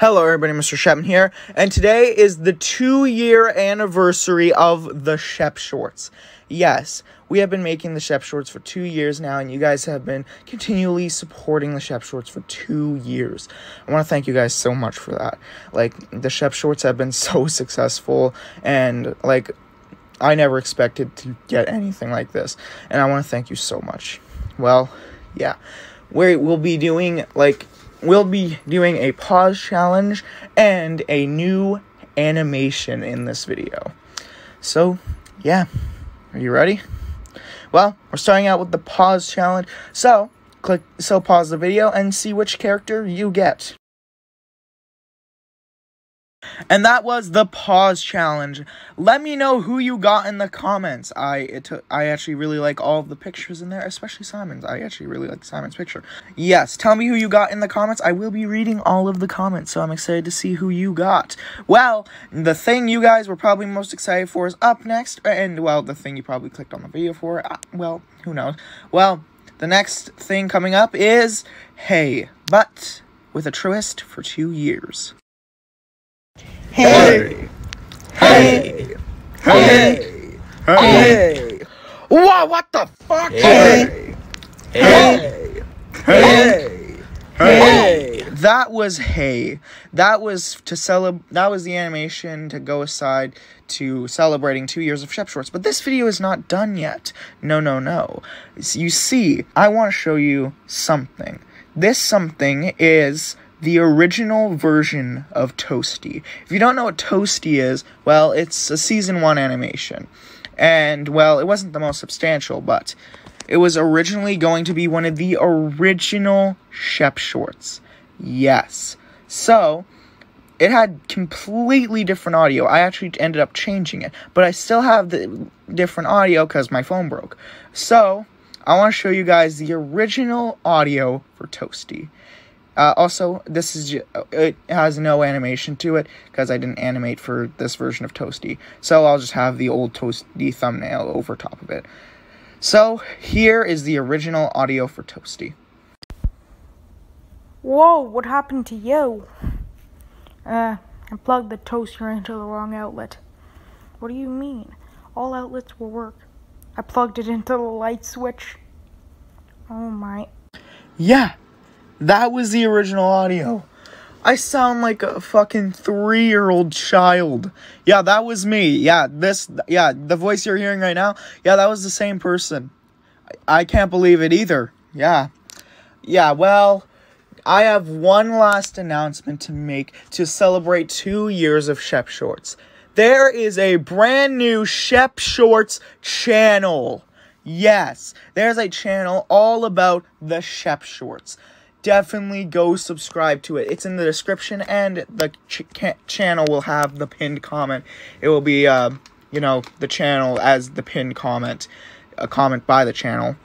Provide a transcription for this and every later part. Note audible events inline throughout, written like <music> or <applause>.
Hello, everybody. Mr. ShepMin here, and today is the two-year anniversary of the Shep Shorts. Yes, we have been making the Shep Shorts for two years now, and you guys have been continually supporting the Shep Shorts for two years. I want to thank you guys so much for that. Like, the Shep Shorts have been <laughs> so successful, and, like, I never expected to get anything like this, and I want to thank you so much. Well, yeah, we will be doing, like, we'll be doing a pause challenge and a new animation in this video. So, yeah, are you ready? Well, we're starting out with the pause challenge. So, click so pause the video and see which character you get. And that was the pause challenge. Let me know who you got in the comments. I it took I actually really like all of the pictures in there, especially Simon's. I actually really like Simon's picture. Yes, tell me who you got in the comments. I will be reading all of the comments, so I'm excited to see who you got. Well, the thing you guys were probably most excited for is up next, and well, the thing you probably clicked on the video for, uh, well, who knows. Well, the next thing coming up is Hey, but with a twist for two years. Hey! Hey! Hey! Hey! Whoa, what the fuck? Hey! Hey! Hey! Hey! That was hey. That was to celebrate. That was the animation to go aside to celebrating two years of Shep Shorts. But this video is not done yet. No, no, no. You see, I want to show you something. This something is the original version of Toasty. If you don't know what Toasty is, well, it's a season 1 animation. And, well, it wasn't the most substantial, but it was originally going to be one of the original Shep shorts. Yes. So, it had completely different audio. I actually ended up changing it, but I still have the different audio because my phone broke. So, I want to show you guys the original audio for Toasty. Uh, also, this is it has no animation to it because I didn't animate for this version of Toasty. So I'll just have the old Toasty thumbnail over top of it. So here is the original audio for Toasty. Whoa, what happened to you? Uh, I plugged the toaster into the wrong outlet. What do you mean? All outlets will work. I plugged it into the light switch. Oh my. Yeah, that was the original audio. I sound like a fucking three year old child. Yeah, that was me. Yeah, this, yeah, the voice you're hearing right now, yeah, that was the same person. I can't believe it either. Yeah. Yeah, well, I have one last announcement to make to celebrate two years of Shep Shorts. There is a brand new Shep Shorts channel. Yes, there's a channel all about the Shep Shorts definitely go subscribe to it. It's in the description, and the ch channel will have the pinned comment. It will be, uh, you know, the channel as the pinned comment, a comment by the channel.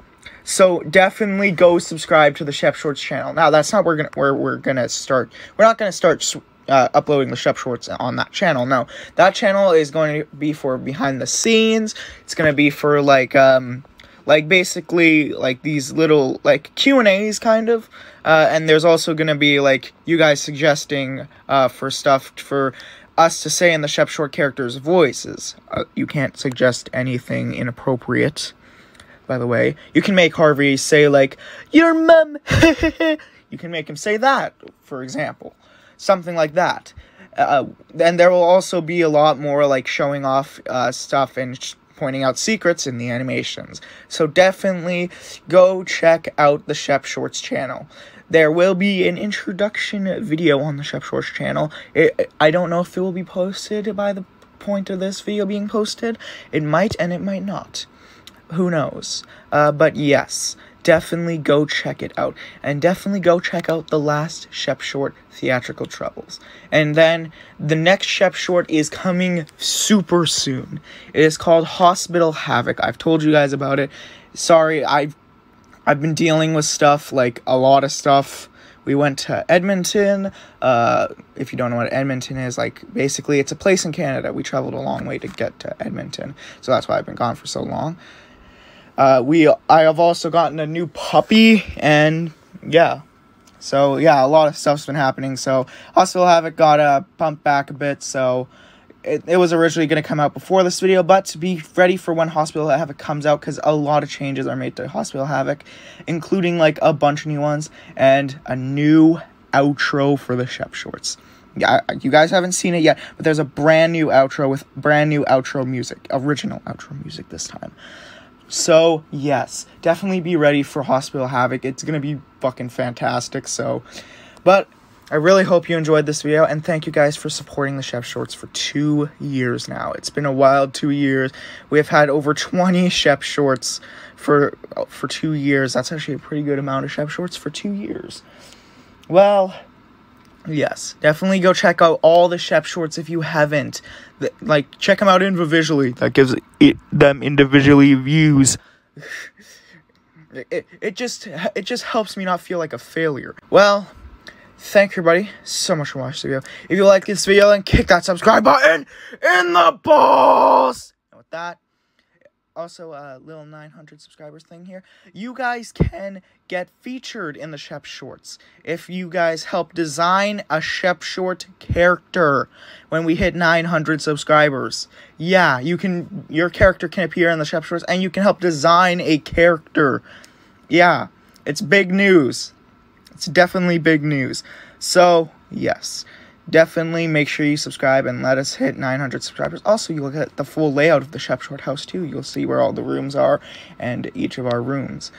So definitely go subscribe to the Shep Shorts channel. Now that's not where we're gonna where we're gonna start. We're not gonna start uh, uploading the Shep Shorts on that channel. No, that channel is going to be for behind the scenes. It's gonna be for like um like basically like these little like Q and A's kind of uh, and there's also to be like you guys suggesting uh, for stuff for us to say in the Shep Short characters' voices. Uh, you can't suggest anything inappropriate, by the way. You can make Harvey say, like, your mum. <laughs> you can make him say that, for example. Something like that. Uh, and there will also be a lot more, like, showing off uh, stuff and pointing out secrets in the animations. So definitely go check out the Shep Shorts channel. There will be an introduction video on the Shep Shorts channel. It, I don't know if it will be posted by the point of this video being posted. It might and it might not. Who knows? Uh, but yes, definitely go check it out. And definitely go check out the last Shep Short Theatrical Troubles. And then the next Shep Short is coming super soon. It is called Hospital Havoc. I've told you guys about it. Sorry, I've I've been dealing with stuff like a lot of stuff. We went to Edmonton. Uh, if you don't know what Edmonton is, like basically it's a place in Canada. We traveled a long way to get to Edmonton, so that's why I've been gone for so long. Uh, we I have also gotten a new puppy, and yeah, So yeah, a lot of stuff's been happening. So Hospital Havoc got uh, pumped back a bit. So it, it was originally going to come out before this video, but to be ready for when Hospital Havoc comes out, because a lot of changes are made to Hospital Havoc, including like a bunch of new ones and a new outro for the Shep Shorts. Yeah, you guys haven't seen it yet, but there's a brand new outro with brand new outro music, original outro music this time. So, yes, definitely be ready for Hospital Havoc. It's going to be fucking fantastic. So, but I really hope you enjoyed this video and thank you guys for supporting the Shep Shorts for two years now. It's been a wild two years. We have had over 20 Shep Shorts for oh, for two years. That's actually a pretty good amount of Shep Shorts for two years. Well, yes, definitely go check out all the Shep Shorts if you haven't. The, like, check them out individually. That gives it, them individually views. It, it just it just helps me not feel like a failure. Well, thank you everybody so much for watching this video. If you like this video, then kick that subscribe button in the balls. And with that, also a little 900 subscribers thing here. You guys can get featured in the Shep Shorts if you guys help design a Shep Short character when we hit 900 subscribers. Yeah, you can your character can appear in the Shep Shorts and you can help design a character. Yeah, it's big news. It's definitely big news. So, yes definitely make sure you subscribe and let us hit 900 subscribers. Also, you'll get the full layout of the Shep Short house too. You'll see where all the rooms are and each of our rooms.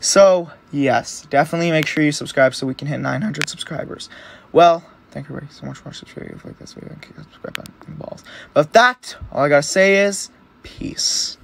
So, yes, definitely make sure you subscribe so we can hit 900 subscribers. Well, thank you everybody so much for watching this video. If you like this video, click the subscribe button and balls. But that, all I gotta say is peace.